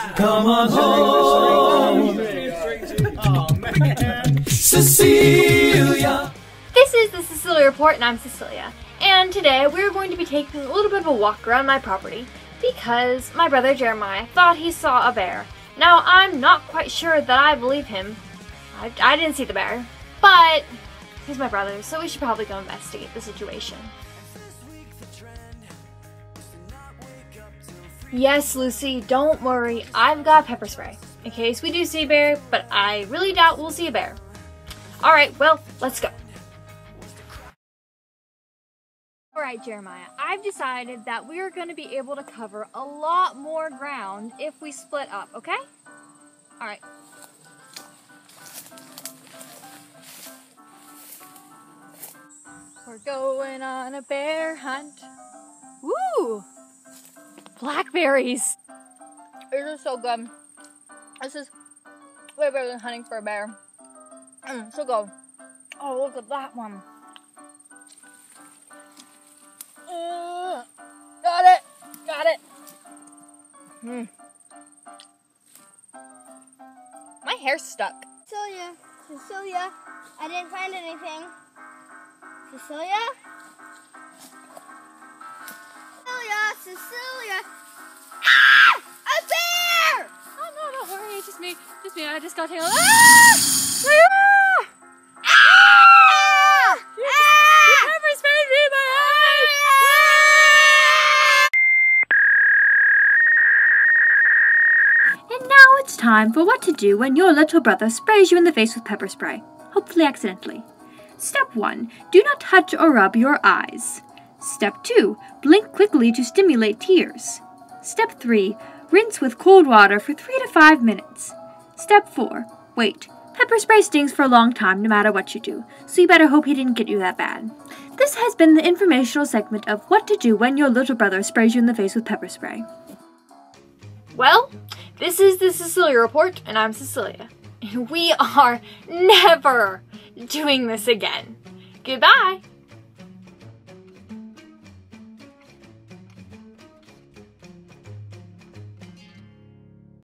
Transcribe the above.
Come on home, Cecelia. This is the Cecelia Report, and I'm Cecelia. And today we're going to be taking a little bit of a walk around my property because my brother Jeremiah thought he saw a bear. Now, I'm not quite sure that I believe him. I, I didn't see the bear, but he's my brother, so we should probably go investigate the situation. Yes, Lucy, don't worry. I've got pepper spray in case we do see a bear, but I really doubt we'll see a bear. Alright, well, let's go. Alright, Jeremiah, I've decided that we are going to be able to cover a lot more ground if we split up, okay? Alright. We're going on a bear hunt. Woo! Blackberries! This is so good. This is way better than hunting for a bear. Mm, so good. Oh, look at that one. Uh, got it. Got it. Mm. My hair's stuck. Cecelia, Cecelia, I didn't find anything. Cecelia? Cecelia. Ah! A bear! Oh no, don't worry. It's just me. Just me. I just got tangled. Ah! Ah! Ah! The pepper sprayed me in my. And now it's time for what to do when your little brother sprays you in the face with pepper spray, hopefully accidentally. Step 1. Do not touch or rub your eyes. Step 2. Blink quickly to stimulate tears. Step 3. Rinse with cold water for 3 to 5 minutes. Step 4. Wait. Pepper spray stings for a long time no matter what you do, so you better hope he didn't get you that bad. This has been the informational segment of what to do when your little brother sprays you in the face with pepper spray. Well, this is the Cecelia Report, and I'm Cecelia. We are never doing this again. Goodbye.